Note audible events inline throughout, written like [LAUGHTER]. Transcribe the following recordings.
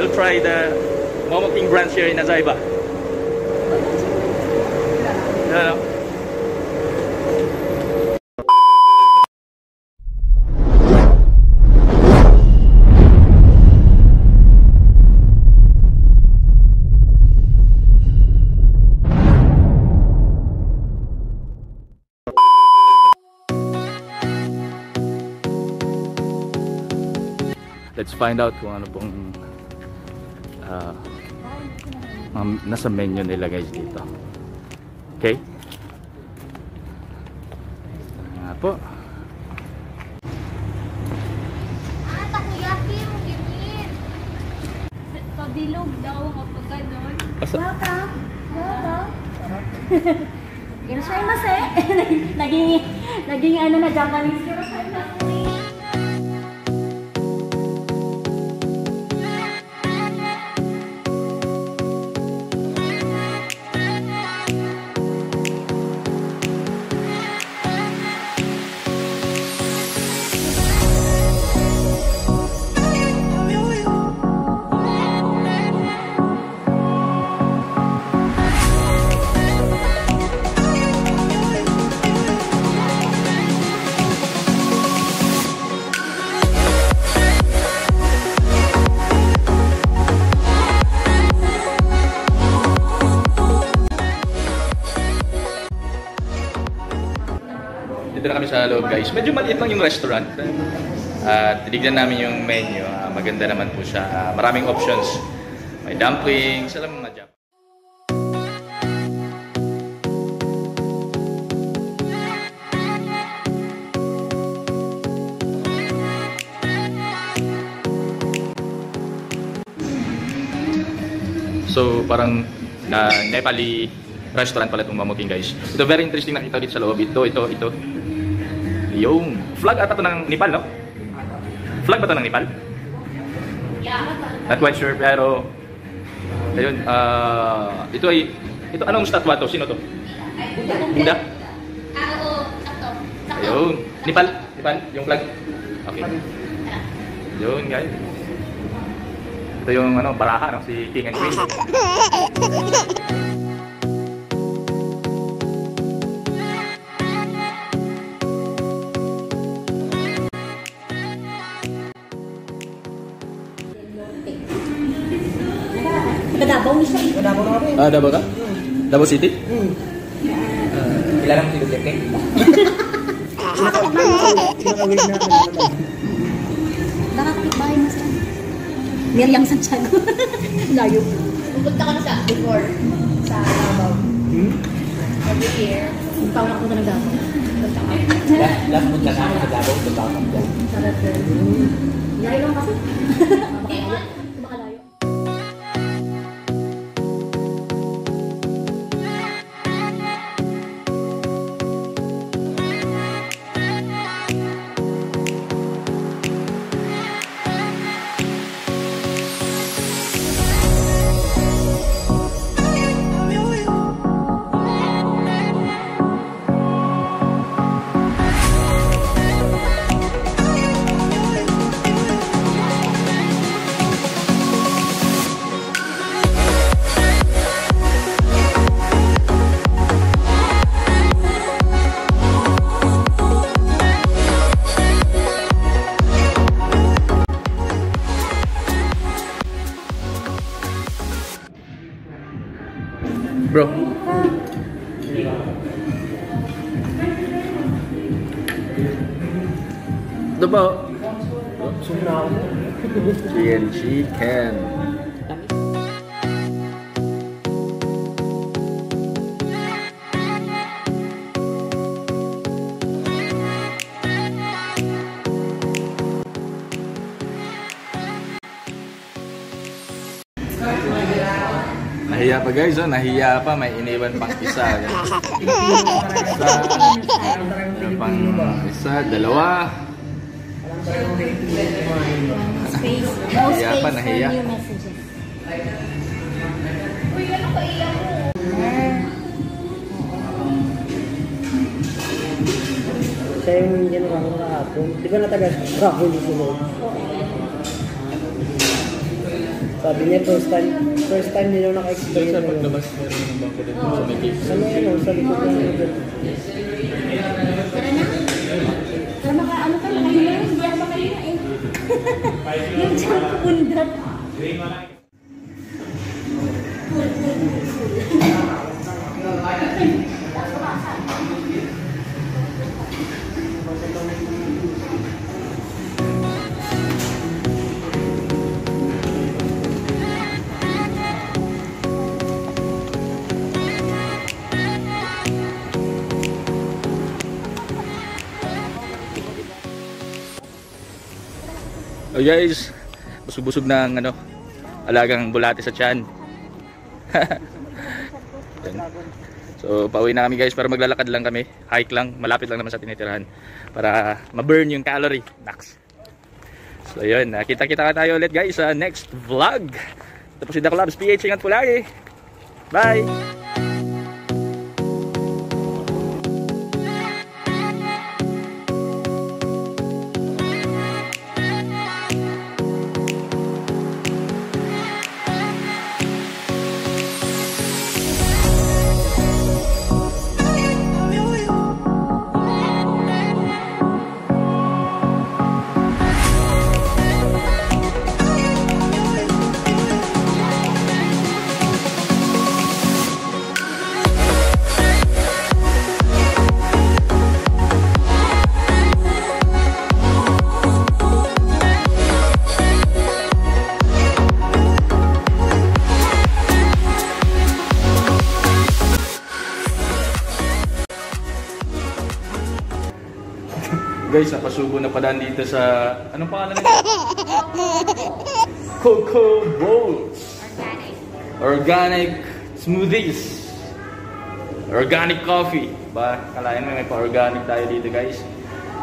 we'll try the Momo King branch here in Azaiba. Ano? Let's find out kung ano pong ah, um, nasa menu nila guys dito. Okay? Nga po. Ah. Pabilog daw kapag. Basta, Welcome. Welcome. Irashaimase. naging, naging ano na Japanese. Sa loob guys. Medyo maliit lang yung restaurant. At tinignan namin yung menu. Ah, maganda naman po siya. Ah, maraming options. May dumplings, alam mo mga Jap. So parang na Nepali restaurant pala itong Mamuking guys. Ito very interesting nakita dito sa loob. Ito, ito, ito. Yung flag ata to ng Nepal, no? Flag ba to ng Nepal? Not quite sure pero ayun, ah ito ay ito anong statwa to? Sino to? Buddha? Ah, oo. Sakto. Ayun. Nepal? Nepal? Yung flag? Okay. Yun, guys. Ito yung ano, baraha, no? si King and Queen. [LAUGHS] Kadabaw na kami. Ah, Davao ka? Davao City? Hmm. Kilala mo si Duterte? Nakawin na. Nakakapit bahay mo siya. Miriam Santiago. [LAUGHS] Layo. Pupunta ka na sa before sa Davao. Hmm? Every year. Hindi pa ako nakapunta ng Davao. Punta ka. Last, punta sa akin sa Davao, punta ako dyan. Sarap yun. Layo lang kasi. Bro. Ito ba? Sumra ako. Chicken chicken. Nahiya pa guys, oh. nahiya pa. May iniwan pang isa. Isa, meron pang isa, dalawa. Space. Nahiya pa, for nahiya. new messages. Uy, ano ka iyak mo? Siya yung yan ako kahapon. Di ba nataga Rahul yung sunod? Sabi niya, first time, first time niya nung naka-experience na yun. meron ng bangko dito sa may case. Ano yun, oh, sa likod ng likod. Tara na. Tara maka, ano ka, yun. Hindi ako makahinga eh. [LAUGHS] Yung dyan pundat. Oh guys, busog-busog ang ano, alagang bulate sa tiyan. [LAUGHS] Yan. so, pauwi na kami guys para maglalakad lang kami. Hike lang, malapit lang naman sa tinitirahan para ma-burn yung calorie. Max. So, yun. Kita-kita ka tayo ulit guys sa next vlog. Tapos si Clubs PH. Ingat po lagi. Bye! Guys, napasubo na pala dito sa... Anong pangalan nito? [LAUGHS] Coco Bowls. Organic. Organic smoothies. Organic coffee. Ba, kalayan mo may pa-organic tayo dito guys.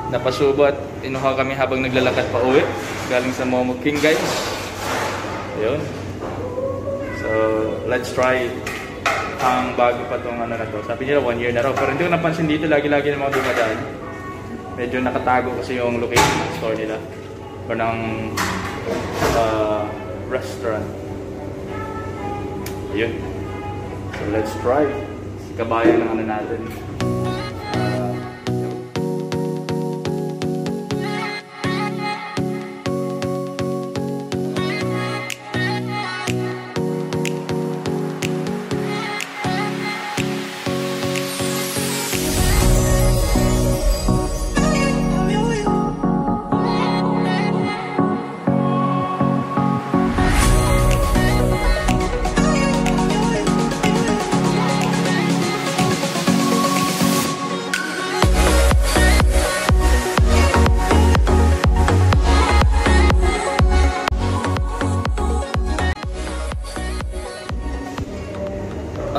Napasubo at inuha kami habang naglalakad pa uwi. Galing sa Momo King guys. Ayun. So, let's try ang bago pa tong ano na to. Sabi nila one year na raw. Pero hindi ko napansin dito. Lagi-lagi ng mga dumadaan. Medyo nakatago kasi yung location ng store nila. Or ng uh, restaurant. Ayun. So let's try. Kabayan ng ano natin.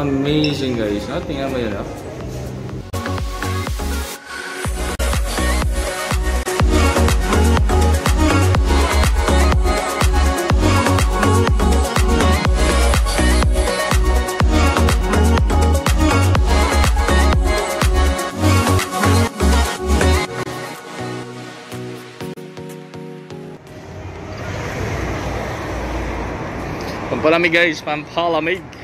Amazing guys. No? Tingnan mo yun. ah. Pampalamig guys, pampalamig.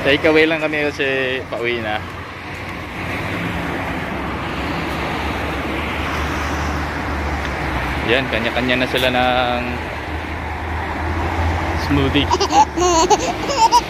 Take away lang kami kasi pauwi na. Yan, kanya-kanya na sila ng smoothie. [LAUGHS]